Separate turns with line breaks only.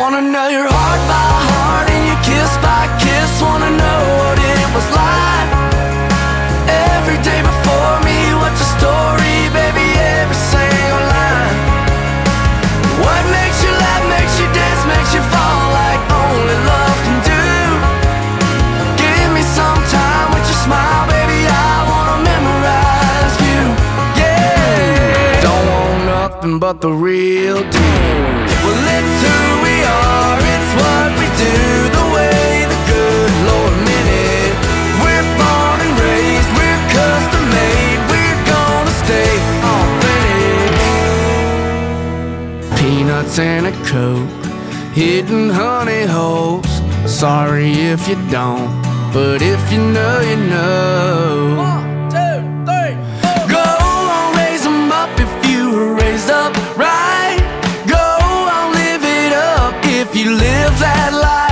Wanna know your heart nothing but the real deal. Well, it's who we are, it's what we do, the way the good Lord meant it. We're born and raised, we're custom made, we're gonna stay authentic. Peanuts and a coke, hidden honey holes. Sorry if you don't, but if you know, you know. live that life.